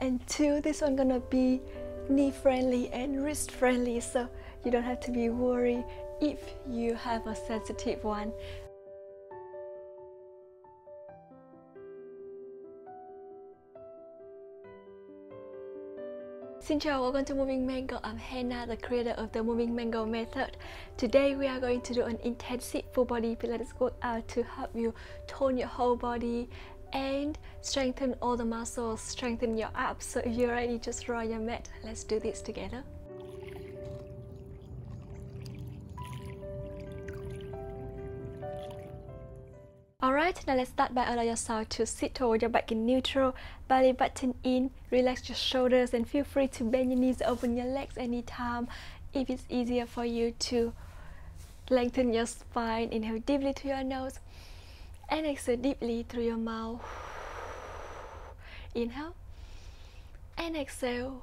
and two this one gonna be knee friendly and wrist friendly so you don't have to be worried if you have a sensitive one Xin chào, welcome to Moving Mango. I'm Hannah, the creator of the Moving Mango method. Today we are going to do an intensive full body Pilates workout to help you tone your whole body and strengthen all the muscles, strengthen your abs. So if you're ready, just draw your mat. Let's do this together. Alright, now let's start by allow yourself to sit toward your back in neutral, belly button in, relax your shoulders and feel free to bend your knees, open your legs anytime if it's easier for you to lengthen your spine. Inhale deeply through your nose and exhale deeply through your mouth. Inhale and exhale.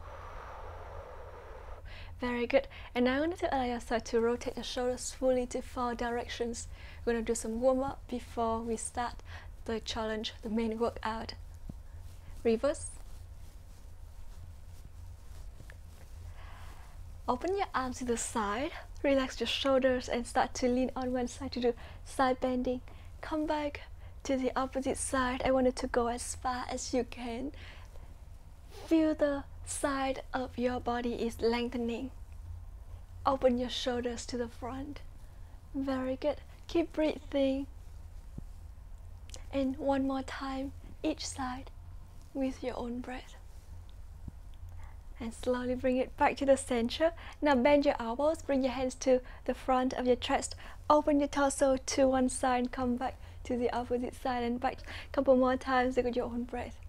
Very good. And now I'm going to allow yourself to rotate your shoulders fully to four directions. We're going to do some warm up before we start the challenge, the main workout. Reverse. Open your arms to the side, relax your shoulders, and start to lean on one side to do side bending. Come back to the opposite side. I want it to go as far as you can. Feel the side of your body is lengthening. Open your shoulders to the front. Very good. Keep breathing. And one more time, each side with your own breath. And slowly bring it back to the center. Now bend your elbows, bring your hands to the front of your chest. Open your torso to one side come back to the opposite side and back. A couple more times with your own breath.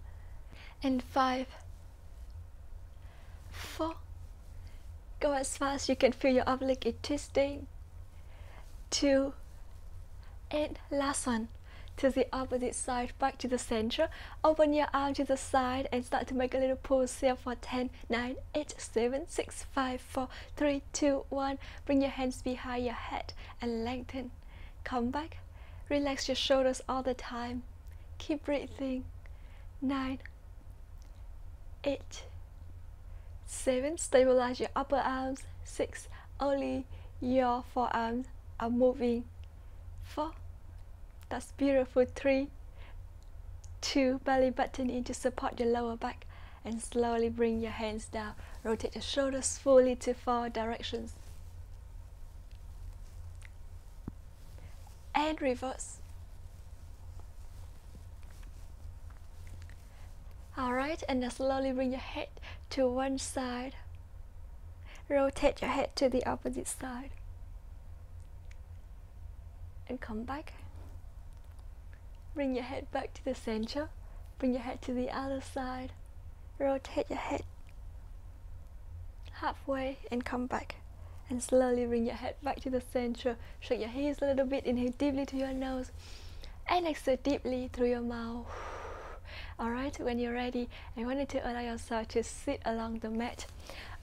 And five, four, go as fast as you can feel your leg twisting. Two, and last one to the opposite side back to the center. Open your arm to the side and start to make a little pulse here for 10 9 8 7 6 5 4 3 2 1 bring your hands behind your head and lengthen. Come back. Relax your shoulders all the time. Keep breathing. 9 8 7 stabilize your upper arms. 6 only your forearms are moving. Four. That's beautiful. Three, two, belly button in to support your lower back and slowly bring your hands down. Rotate your shoulders fully to four directions. And reverse. Alright, and now slowly bring your head to one side. Rotate your head to the opposite side and come back. Bring your head back to the center. Bring your head to the other side. Rotate your head halfway and come back. And slowly bring your head back to the center. Shake your heels a little bit. Inhale deeply to your nose. And exhale deeply through your mouth. Alright, when you're ready, I want you to allow yourself to sit along the mat.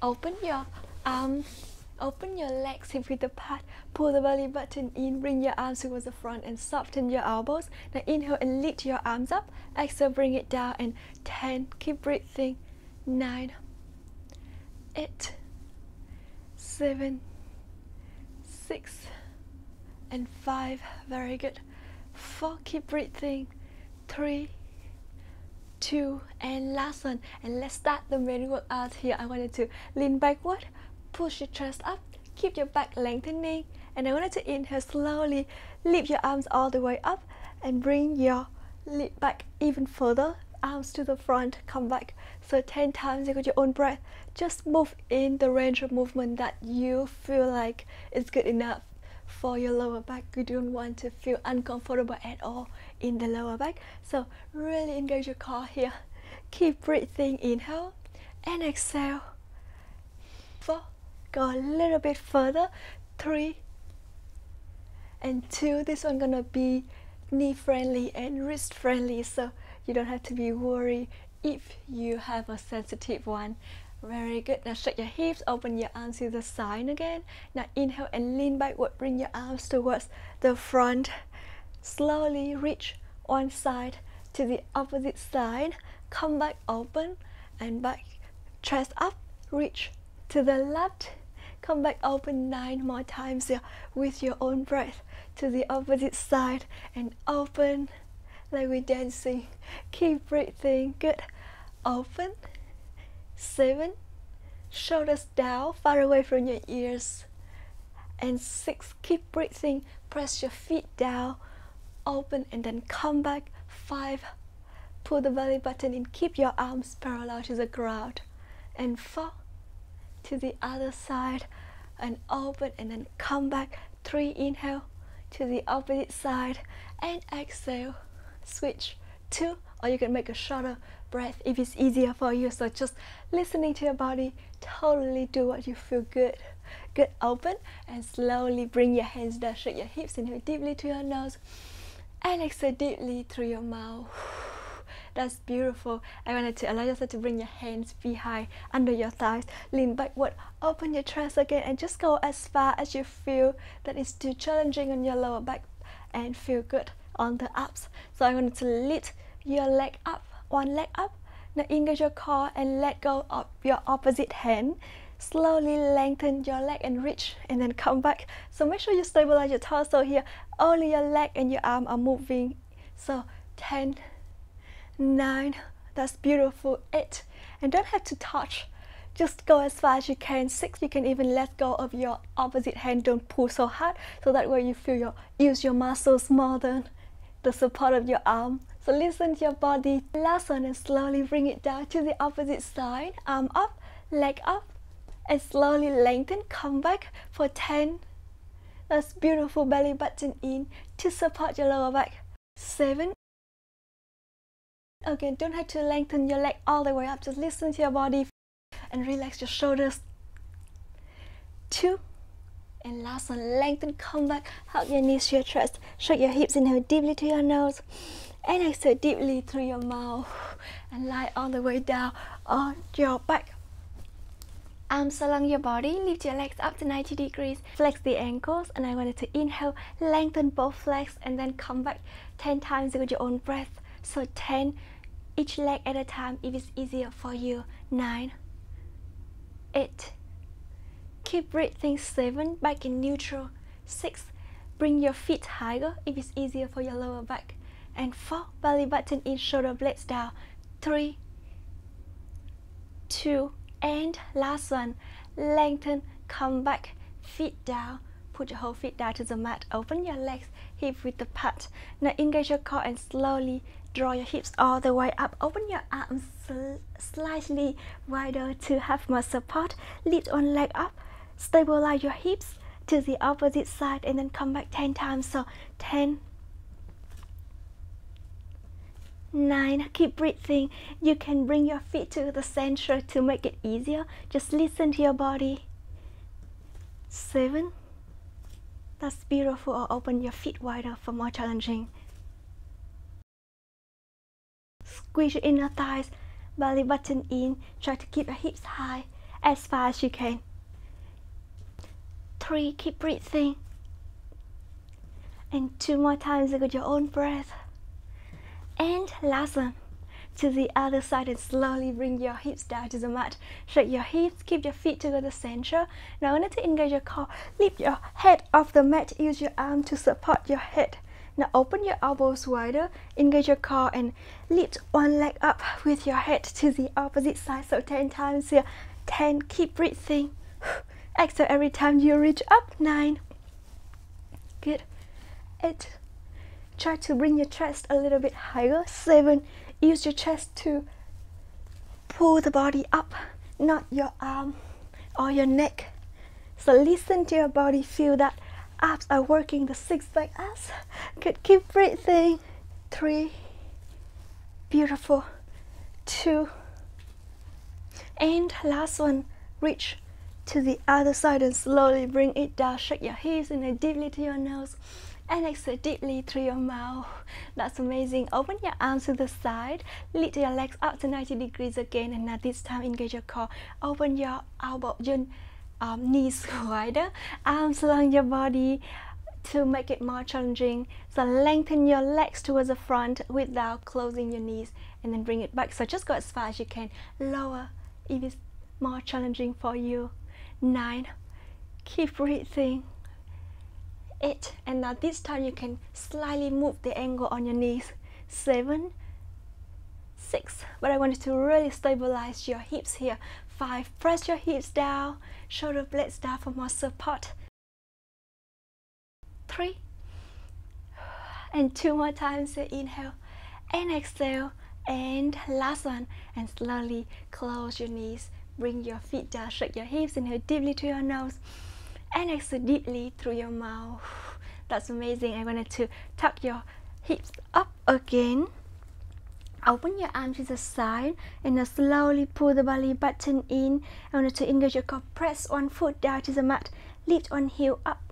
Open your arms Open your legs hip width apart. Pull the belly button in. Bring your arms towards the front and soften your elbows. Now inhale and lift your arms up. Exhale, bring it down. And 10. Keep breathing. 9. 8. 7. 6. And 5. Very good. 4. Keep breathing. 3. Two and last one and let's start the main workout here I wanted to lean backward push your chest up, keep your back lengthening, and I want you to inhale slowly, lift your arms all the way up, and bring your lip back even further, arms to the front, come back. So 10 times with your own breath. Just move in the range of movement that you feel like is good enough for your lower back. You don't want to feel uncomfortable at all in the lower back. So really engage your core here. Keep breathing, inhale and exhale. Four, go a little bit further. Three and two this one gonna be knee friendly and wrist friendly so you don't have to be worried if you have a sensitive one. Very good. Now shake your hips open your arms to the side again. Now inhale and lean backward. Bring your arms towards the front. Slowly reach one side to the opposite side. Come back open and back. Chest up, reach to the left. Come back open nine more times with your own breath to the opposite side and open like we're dancing. Keep breathing. Good. Open. Seven. Shoulders down, far away from your ears. And six. Keep breathing. Press your feet down. Open and then come back. Five. Pull the belly button in. Keep your arms parallel to the ground. And four. To the other side. And open and then come back. Three. Inhale to the opposite side. And exhale switch two or you can make a shorter breath if it's easier for you. So just listening to your body, totally do what you feel good. Good, open, and slowly bring your hands down, shake your hips, inhale deeply to your nose, and exhale deeply through your mouth. That's beautiful. I wanted to allow yourself to bring your hands behind, under your thighs, lean backward, open your chest again, and just go as far as you feel that is too challenging on your lower back and feel good on the ups. So I'm going to lift your leg up, one leg up. Now engage your core and let go of your opposite hand. Slowly lengthen your leg and reach and then come back. So make sure you stabilize your torso here. Only your leg and your arm are moving. So 10, 9, that's beautiful, 8. And don't have to touch just go as far as you can. Six, you can even let go of your opposite hand. Don't pull so hard, so that way you feel your use your muscles more than the support of your arm. So listen to your body. Last one and slowly bring it down to the opposite side. Arm up, leg up, and slowly lengthen. Come back for 10. That's beautiful belly button in to support your lower back. 7. Again, don't have to lengthen your leg all the way up. Just listen to your body and relax your shoulders. 2. And last one, lengthen, come back, hug your knees to your chest, shake your hips, inhale deeply to your nose, and exhale deeply through your mouth, and lie all the way down on your back. Arms along your body, lift your legs up to 90 degrees, flex the ankles, and I wanted to inhale, lengthen both legs, and then come back 10 times with your own breath. So 10, each leg at a time if it's easier for you. 9, 8, Keep breathing 7, back in neutral. 6, bring your feet higher if it's easier for your lower back. And 4, belly button in, shoulder blades down. 3, 2, and last one, lengthen, come back, feet down. Put your whole feet down to the mat. Open your legs, hip width apart. Now engage your core and slowly draw your hips all the way up. Open your arms sl slightly wider to have more support. Lift one leg up. Stabilize your hips to the opposite side and then come back 10 times. So 10 9 keep breathing. You can bring your feet to the center to make it easier. Just listen to your body. 7 that's beautiful. Or open your feet wider for more challenging squeeze your inner thighs belly button in try to keep your hips high as far as you can three, keep breathing. And two more times with your own breath. And last one, to the other side and slowly bring your hips down to the mat. Shake your hips, keep your feet to the center. Now I want to engage your core. Lift your head off the mat, use your arm to support your head. Now open your elbows wider, engage your core and lift one leg up with your head to the opposite side. So 10 times here. 10, keep breathing. Exhale every time you reach up. Nine. Good. Eight. Try to bring your chest a little bit higher. Seven. Use your chest to pull the body up, not your arm or your neck. So listen to your body. Feel that abs are working. The six pack abs. Keep breathing. Three. Beautiful. Two. And last one. Reach to the other side and slowly bring it down. Shake your hips and deeply to your nose and exhale deeply through your mouth. That's amazing. Open your arms to the side, lift your legs up to 90 degrees again, and now this time engage your core. Open your elbow, your um, knees wider, arms along your body to make it more challenging. So lengthen your legs towards the front without closing your knees and then bring it back. So just go as far as you can. Lower if it's more challenging for you. Nine. Keep breathing. Eight. And now this time you can slightly move the angle on your knees. Seven. Six. But I want you to really stabilize your hips here. Five. Press your hips down. Shoulder blades down for more support three. And two more times inhale and exhale and last one. And slowly close your knees bring your feet down shake your hips inhale deeply through your nose and exhale deeply through your mouth. That's amazing. I wanted to tuck your hips up again. Open your arms to the side and slowly pull the belly button in. I want to engage your core. Press one foot down to the mat. Lift one heel up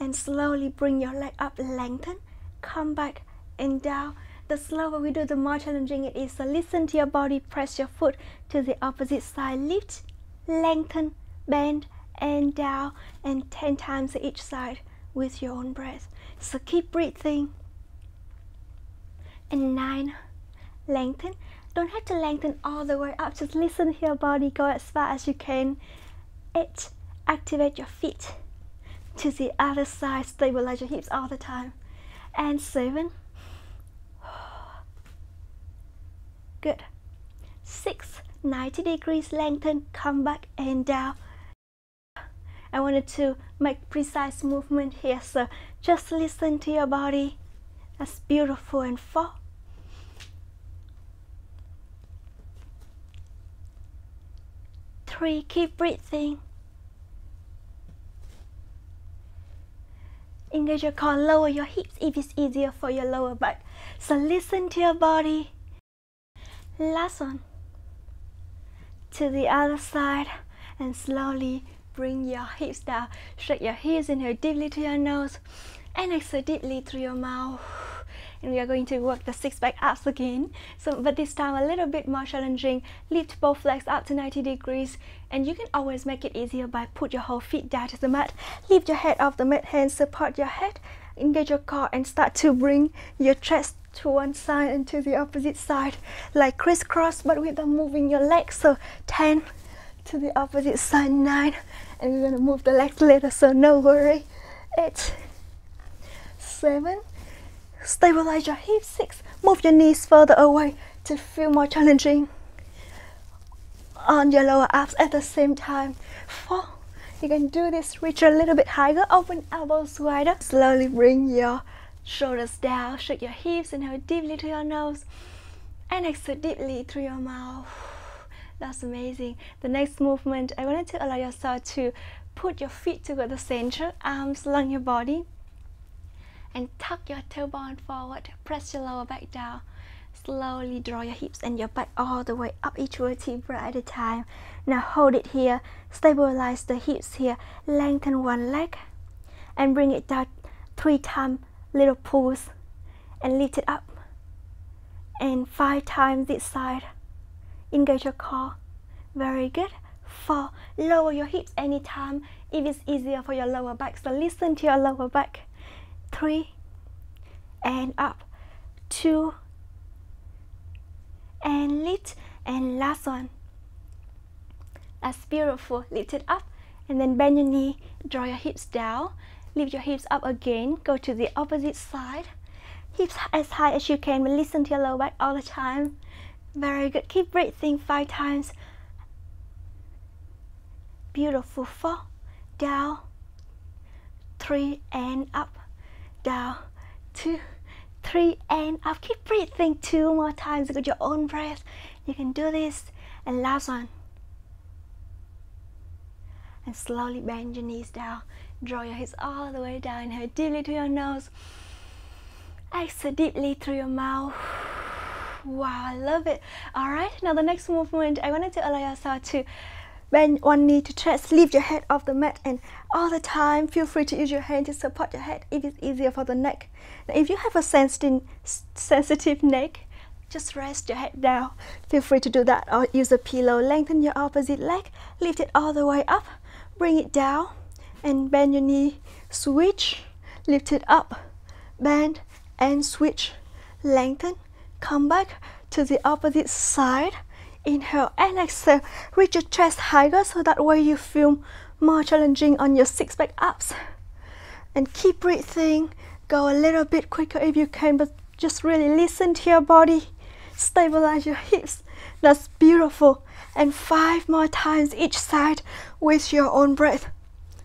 and slowly bring your leg up, lengthen, come back and down. The slower we do, the more challenging it is. So listen to your body, press your foot to the opposite side, lift, lengthen, bend, and down, and 10 times each side with your own breath. So keep breathing. And nine, lengthen. Don't have to lengthen all the way up, just listen to your body, go as far as you can. Eight, activate your feet to the other side, stabilize your hips all the time. And seven. Good. Six, 90 degrees lengthen, come back and down. I wanted to make precise movement here, so just listen to your body. That's beautiful. And four. Three, keep breathing. Engage your core, lower your hips if it's easier for your lower back. So listen to your body. Last one. To the other side and slowly bring your hips down. Shake your hips, inhale deeply to your nose and exhale deeply through your mouth and we are going to work the six pack abs again. So but this time a little bit more challenging. Lift both legs up to 90 degrees and you can always make it easier by put your whole feet down to the mat. Lift your head off the mat hands support your head. Engage your core and start to bring your chest to one side and to the opposite side like crisscross but without moving your legs. So 10 to the opposite side 9 and we're going to move the legs later so no worry. 8 7 Stabilize your hips. Six. Move your knees further away to feel more challenging on your lower abs at the same time. Four. You can do this. Reach a little bit higher. Open elbows wider. Slowly bring your shoulders down. Shake your hips. Inhale deeply to your nose. And exhale deeply through your mouth. That's amazing. The next movement, I wanted to allow yourself to put your feet together center, arms along your body, and tuck your tailbone forward. Press your lower back down. Slowly draw your hips and your back all the way up each vertebra at a time. Now hold it here. Stabilize the hips here. Lengthen one leg and bring it down three times little pulls and lift it up. And five times this side. Engage your core. Very good. Four. Lower your hips anytime if it's easier for your lower back. So listen to your lower back three, and up, two, and lift, and last one. That's beautiful. Lift it up, and then bend your knee, draw your hips down, lift your hips up again, go to the opposite side. Hips as high as you can, but listen to your lower back all the time. Very good. Keep breathing five times. Beautiful. Four, down, three, and up down, two, three, and up. Keep breathing two more times with your own breath. You can do this. And last one. And slowly bend your knees down. Draw your hips all the way down. Inhale deeply to your nose. Exhale deeply through your mouth. Wow, I love it. All right, now the next movement, I wanted to allow yourself to Bend one knee to chest, lift your head off the mat and all the time feel free to use your hand to support your head if it's easier for the neck. Now, if you have a sensitive, sensitive neck, just rest your head down. Feel free to do that or use a pillow. Lengthen your opposite leg, lift it all the way up, bring it down and bend your knee. Switch, lift it up, bend and switch, lengthen, come back to the opposite side, inhale and exhale, reach your chest higher so that way you feel more challenging on your six pack abs. And keep breathing, go a little bit quicker if you can, but just really listen to your body, stabilize your hips, that's beautiful. And five more times each side with your own breath.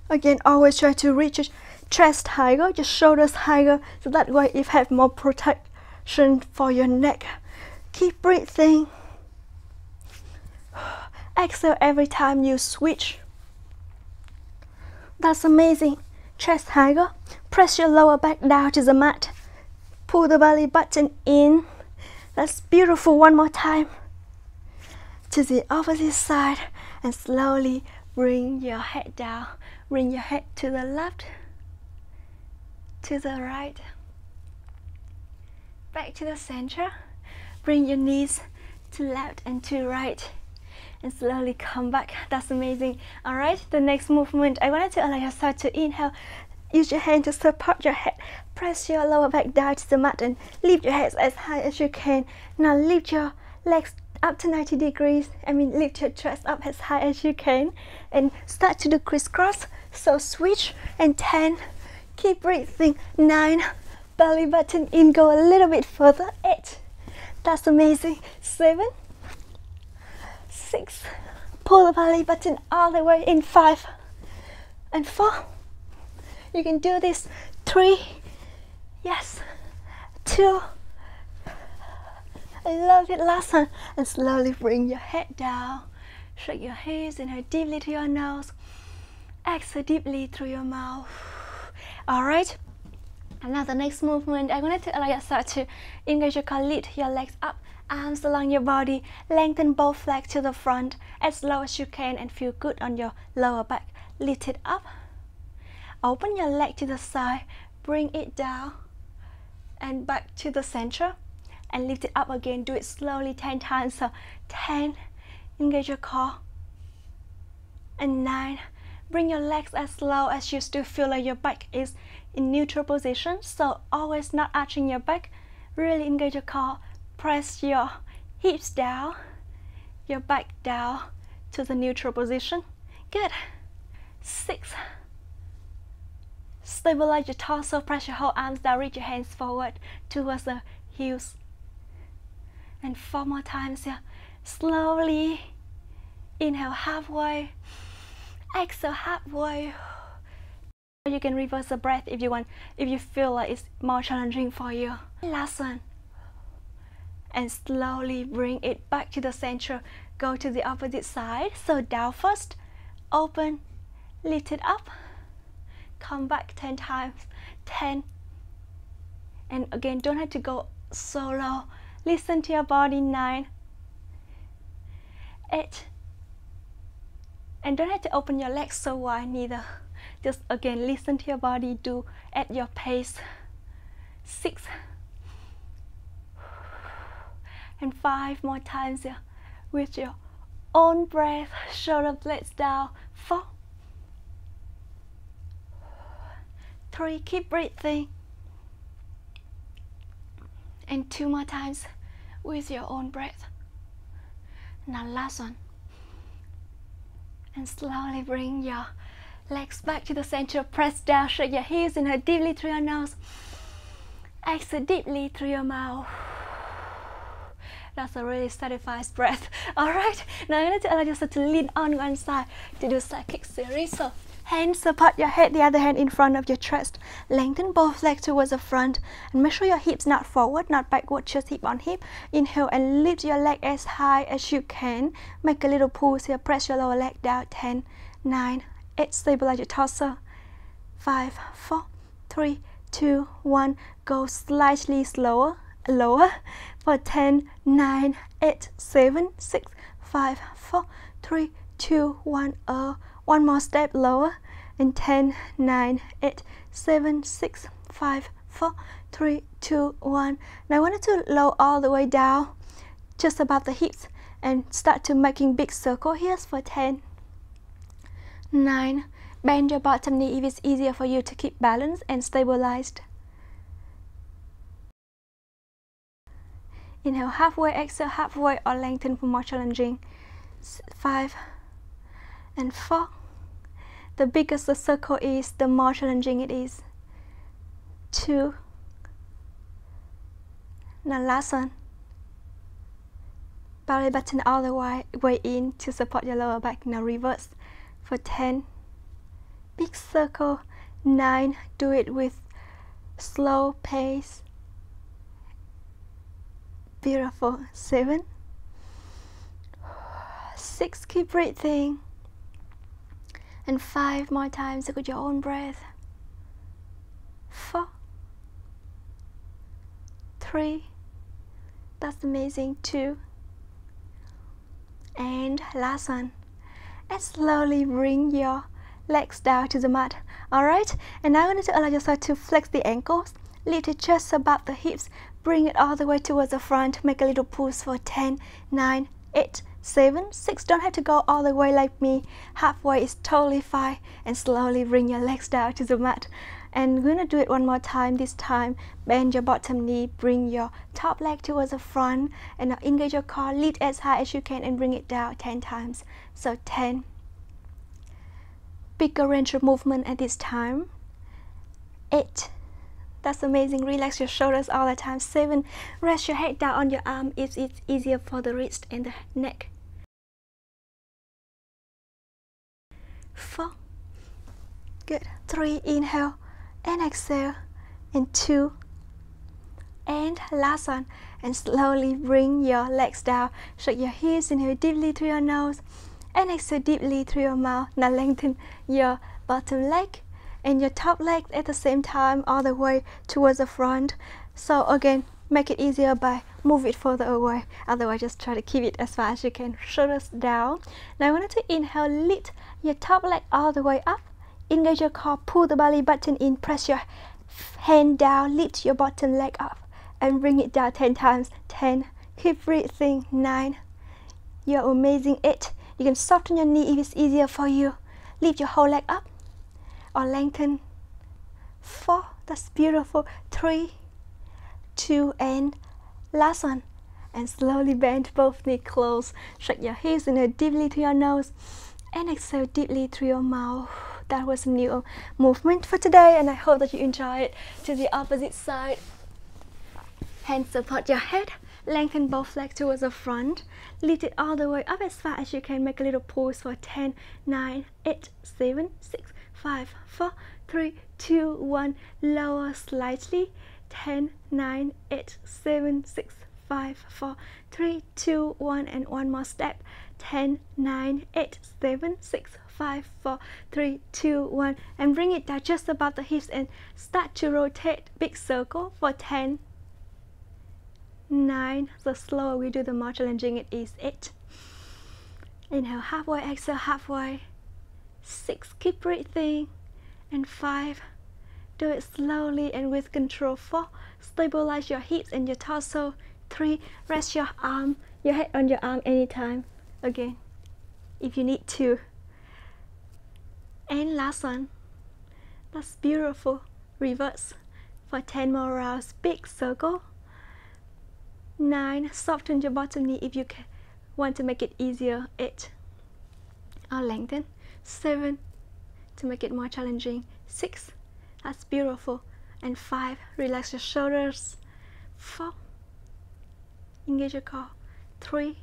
Again, always try to reach your chest higher, your shoulders higher, so that way you have more protection for your neck. Keep breathing. Exhale every time you switch. That's amazing. Chest higher. Press your lower back down to the mat. Pull the belly button in. That's beautiful. One more time to the opposite side and slowly bring your head down. Bring your head to the left, to the right, back to the center. Bring your knees to left and to right and slowly come back. That's amazing. All right, the next movement, I wanted to allow yourself to inhale. Use your hand to support your head. Press your lower back down to the mat and lift your head as high as you can. Now lift your legs up to 90 degrees. I mean, lift your chest up as high as you can and start to do crisscross. So switch and 10. Keep breathing. 9. Belly button in. Go a little bit further. 8. That's amazing. 7. 6. Pull the belly button all the way in. 5. And 4. You can do this. 3. Yes. 2 I love it. Last one. And slowly bring your head down. Shake your hips, inhale deeply to your nose. Exhale deeply through your mouth. Alright. And now the next movement, I wanted to allow yourself to engage your core, lift your legs up, arms along your body, lengthen both legs to the front as low as you can and feel good on your lower back. Lift it up. Open your leg to the side, bring it down and back to the center and lift it up again. Do it slowly 10 times. So 10, engage your core. And 9, bring your legs as low as you still feel like your back is in neutral position. So always not arching your back. Really engage your core. Press your hips down, your back down to the neutral position. Good. Six. Stabilize your torso, press your whole arms down, reach your hands forward towards the heels and four more times here. Slowly inhale halfway, exhale halfway. You can reverse the breath if you want, if you feel like it's more challenging for you. Last one. And slowly bring it back to the center. Go to the opposite side. So down first, open, lift it up, come back 10 times. 10. And again, don't have to go so low Listen to your body. Nine, eight, and don't have to open your legs so wide neither. Just again, listen to your body. Do at your pace. Six, and five more times with your own breath. Shoulder blades down. Four, three. Keep breathing and two more times with your own breath. Now last one. And slowly bring your legs back to the center. Press down, shake your heels, inhale deeply through your nose. Exhale deeply through your mouth. That's a really satisfying breath. Alright, now I'm going to allow yourself to lean on one side to do side kick series. So Hands support your head, the other hand in front of your chest. Lengthen both legs towards the front and make sure your hips not forward, not backward, just hip on hip. Inhale and lift your leg as high as you can. Make a little pulse here. Press your lower leg down. 10, 9, 8. Stabilize your torso. 5, 4, 3, 2, 1. Go slightly slower, lower for 10, 9, 8, 7, 6, 5, 4, 3, 2, 1. Uh, one more step lower and 10, 9, 8, 7, 6, 5, 4, 3, 2, 1. Now I wanted to lower all the way down just above the hips and start to making big circle here for 10, 9, Bend your bottom knee if it's easier for you to keep balance and stabilized. Inhale halfway, exhale halfway or lengthen for more challenging. Five and four. The bigger the circle is, the more challenging it is. Two. Now last one. Belly button all the way, way in to support your lower back. Now reverse for 10. Big circle. 9. Do it with slow pace. Beautiful. 7. 6. Keep breathing. And 5 more times with your own breath. 4. 3. That's amazing. 2 and last one and slowly bring your legs down to the mat all right and now you need to allow yourself to flex the ankles lift it just above the hips bring it all the way towards the front. Make a little push for 10 9 8 7 6 don't have to go all the way like me. Halfway is totally fine. And slowly bring your legs down to the mat. And we're gonna do it one more time. This time bend your bottom knee. Bring your top leg towards the front. And now engage your core. Lift as high as you can and bring it down 10 times. So 10 bigger range of movement at this time. 8 that's amazing. Relax your shoulders all the time. 7 rest your head down on your arm if it's easier for the wrist and the neck. 4 good. 3 inhale and exhale. And two. And last one. And slowly bring your legs down. Shake your hips inhale deeply through your nose. And exhale deeply through your mouth. Now lengthen your bottom leg and your top leg at the same time all the way towards the front so again make it easier by move it further away otherwise just try to keep it as far as you can shoulders down now i want to inhale lift your top leg all the way up Engage your core, pull the belly button in, press your hand down, lift your bottom leg up and bring it down 10 times. 10, keep breathing. 9, you're amazing. 8, you can soften your knee if it's easier for you. Lift your whole leg up or lengthen. 4, that's beautiful. 3, 2, and last one. And slowly bend both knees close. Shake your hips inhale deeply to your nose and exhale deeply through your mouth that was a new movement for today and I hope that you enjoy it to the opposite side hands support your head lengthen both legs towards the front lift it all the way up as far as you can make a little pause for 10 9 8 7 6 5 4 3 2 1 lower slightly. 10 9 8 7 6 5 4 3 2 1 and one more step. 10 9 8 7 6 five, four, three, two, one, and bring it down just above the hips and start to rotate. Big circle for 10, 9, the slower we do the more challenging it is, 8, inhale halfway, exhale halfway, 6, keep breathing, and 5, do it slowly and with control, 4, stabilize your hips and your torso, 3, rest your arm, your head on your arm anytime, again, if you need to. And last one. That's beautiful. Reverse for 10 more rounds. Big circle. 9. Soften your bottom knee if you can. want to make it easier. 8. I'll lengthen. 7. To make it more challenging. 6. That's beautiful. And 5. Relax your shoulders. 4. Engage your core. 3.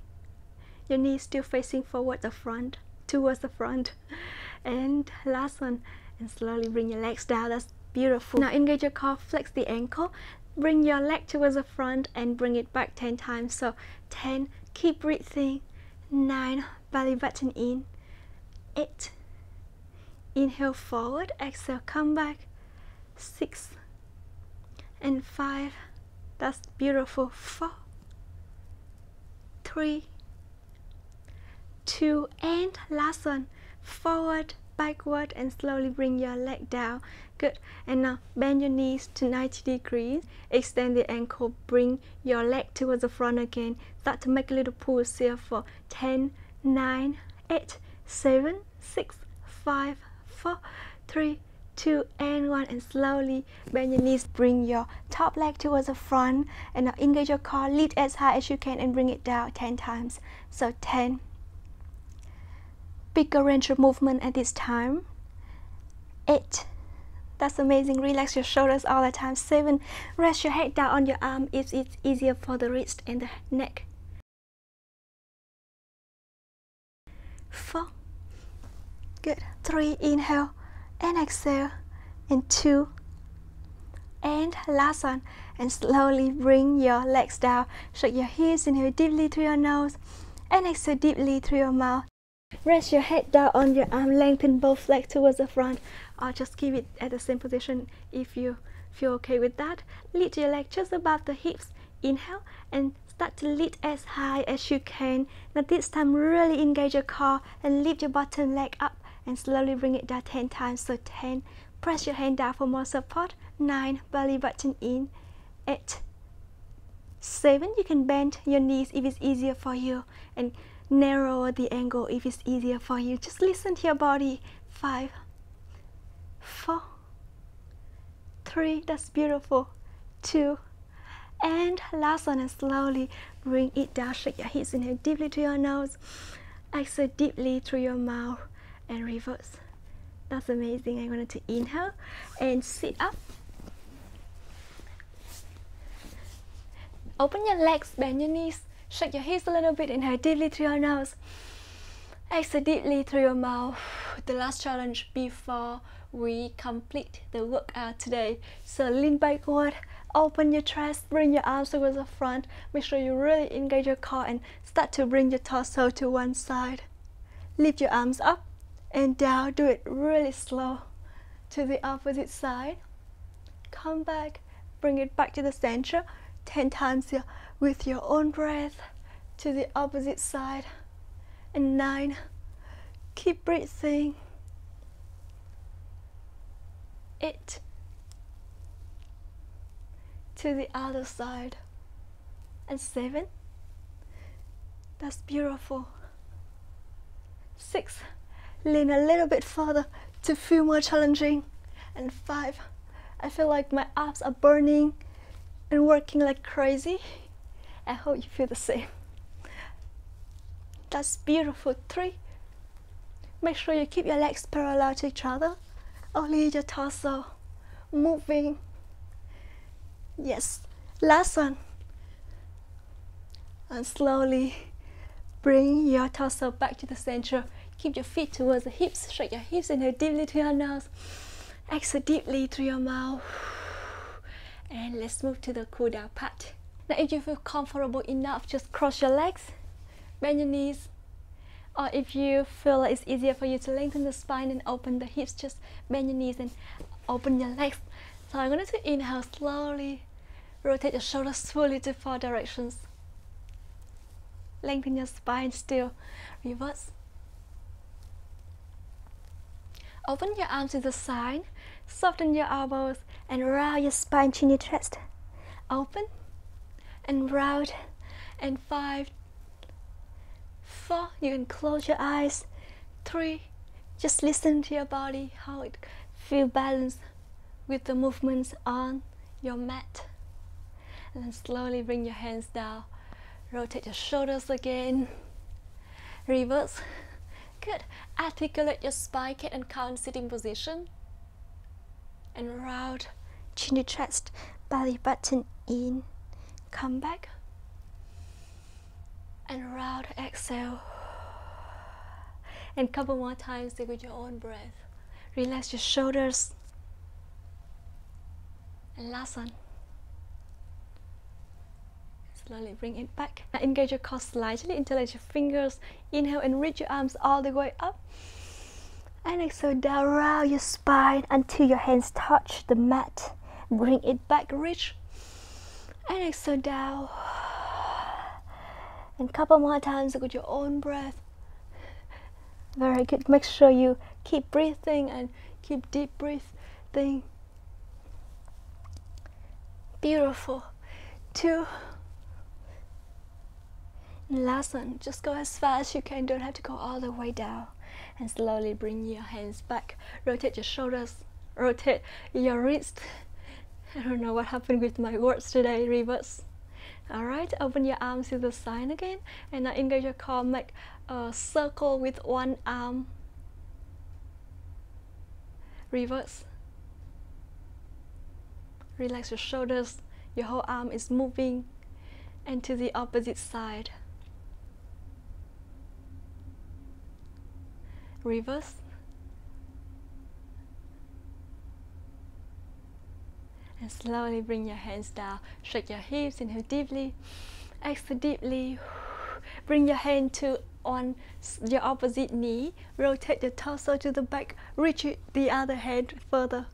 Your knees still facing forward the front. Towards the front and last one and slowly bring your legs down that's beautiful now engage your core flex the ankle bring your leg towards the front and bring it back 10 times so 10 keep breathing 9 belly button in 8 inhale forward exhale come back 6 and 5 that's beautiful 4 3 2 and last one forward, backward, and slowly bring your leg down. Good. And now bend your knees to 90 degrees. Extend the ankle. Bring your leg towards the front again. Start to make a little pull here for 10, 9, 8, 7, 6, 5, four, three, two, and one. And slowly bend your knees. Bring your top leg towards the front. And now engage your core. Lift as high as you can and bring it down 10 times. So 10. Bigger range of movement at this time. 8. That's amazing. Relax your shoulders all the time. 7. Rest your head down on your arm if it's easier for the wrist and the neck. 4. Good. 3. Inhale and exhale. And 2. And last one. And slowly bring your legs down. Shake your hips. Inhale deeply through your nose. And exhale deeply through your mouth. Rest your head down on your arm, lengthen both legs towards the front, or just keep it at the same position if you feel okay with that. Lift your leg just above the hips. Inhale and start to lift as high as you can. Now this time really engage your core and lift your bottom leg up and slowly bring it down 10 times. So 10, press your hand down for more support. 9, belly button in. 8, 7, you can bend your knees if it's easier for you. And narrow the angle if it's easier for you. Just listen to your body. Five, four, three, that's beautiful. Two, and last one, and slowly bring it down. Shake your hips, inhale deeply to your nose, exhale deeply through your mouth, and reverse. That's amazing. I'm going to inhale and sit up. Open your legs, bend your knees Shake your hips a little bit, inhale deeply through your nose. Exhale deeply through your mouth. The last challenge before we complete the workout today. So lean backward, open your chest, bring your arms towards the front. Make sure you really engage your core and start to bring your torso to one side. Lift your arms up and down. Do it really slow to the opposite side. Come back, bring it back to the center 10 times here with your own breath to the opposite side. And nine, keep breathing. Eight, to the other side. And seven, that's beautiful. Six, lean a little bit further to feel more challenging. And five, I feel like my abs are burning and working like crazy. I hope you feel the same. That's beautiful. Three. Make sure you keep your legs parallel to each other. Only your torso moving. Yes. Last one. And slowly bring your torso back to the center. Keep your feet towards the hips. Shake your hips. Inhale deeply to your nose. Exhale deeply through your mouth. And let's move to the cool down part. Now if you feel comfortable enough, just cross your legs, bend your knees. Or if you feel like it's easier for you to lengthen the spine and open the hips, just bend your knees and open your legs. So I'm going to inhale slowly, rotate your shoulders fully to four directions. Lengthen your spine still, reverse. Open your arms to the side, soften your elbows, and round your spine, chin your chest. Open and round, and five, four. You can close your eyes. Three. Just listen to your body, how it feel balanced with the movements on your mat. And then slowly bring your hands down. Rotate your shoulders again. Reverse. Good. Articulate your spine, cat and in sitting position. And round. Chin to chest, belly button in. Come back. And round. Exhale. And couple more times with your own breath. Relax your shoulders. And last one. Slowly bring it back. Now engage your core slightly, interlace your fingers. Inhale and reach your arms all the way up. And exhale down around your spine until your hands touch the mat. Bring it back, reach. And exhale down. And couple more times with your own breath. Very good. Make sure you keep breathing and keep deep breathing. Beautiful. Two. Last one, just go as fast as you can, don't have to go all the way down. And slowly bring your hands back. Rotate your shoulders, rotate your wrist. I don't know what happened with my words today, reverse. Alright, open your arms to the side again and now engage your core, make a circle with one arm. Reverse. Relax your shoulders, your whole arm is moving and to the opposite side. Reverse. And slowly bring your hands down. Shake your hips, inhale deeply. Exhale deeply. Bring your hand to on your opposite knee. Rotate your torso to the back. Reach the other hand further.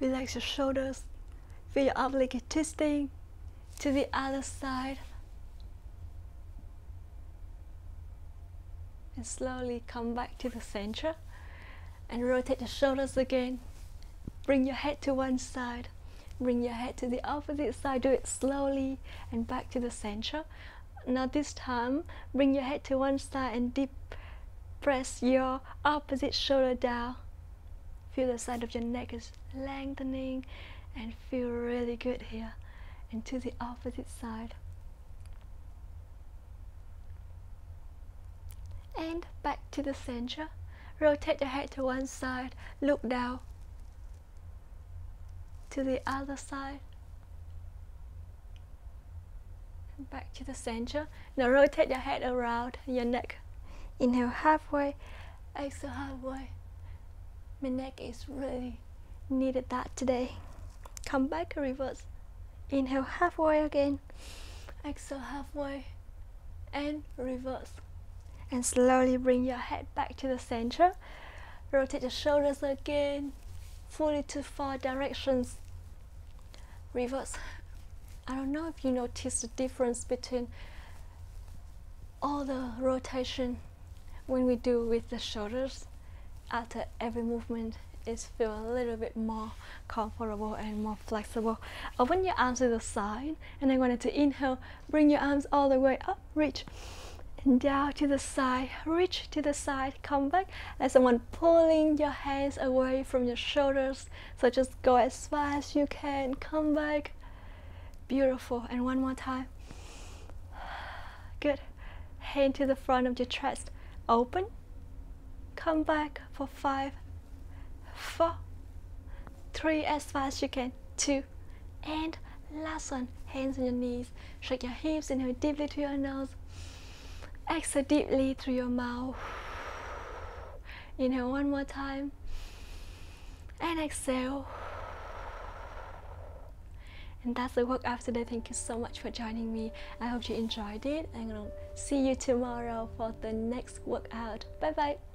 Relax your shoulders. Feel your oblique twisting to the other side. And slowly come back to the center and rotate the shoulders again. Bring your head to one side. Bring your head to the opposite side. Do it slowly and back to the center. Now this time, bring your head to one side and deep press your opposite shoulder down. Feel the side of your neck is lengthening and feel really good here. And to the opposite side. And back to the center. Rotate your head to one side. Look down to the other side. And back to the center. Now rotate your head around your neck. Inhale halfway, exhale halfway. My neck is really needed that today. Come back, reverse. Inhale halfway again. Exhale halfway. And reverse. And slowly bring your head back to the center. Rotate the shoulders again, fully to four directions reverse. I don't know if you notice the difference between all the rotation when we do with the shoulders after every movement is feel a little bit more comfortable and more flexible. Open your arms to the side and I wanted to inhale, bring your arms all the way up, reach down to the side, reach to the side, come back. Like someone pulling your hands away from your shoulders. So just go as far as you can, come back. Beautiful. And one more time. Good. Hand to the front of your chest. Open. Come back for five, four, three, as fast as you can, two, and last one. Hands on your knees. Shake your hips, inhale deeply to your nose. Exhale deeply through your mouth. Inhale one more time. And exhale. And that's the workout today. Thank you so much for joining me. I hope you enjoyed it. I'm gonna see you tomorrow for the next workout. Bye bye.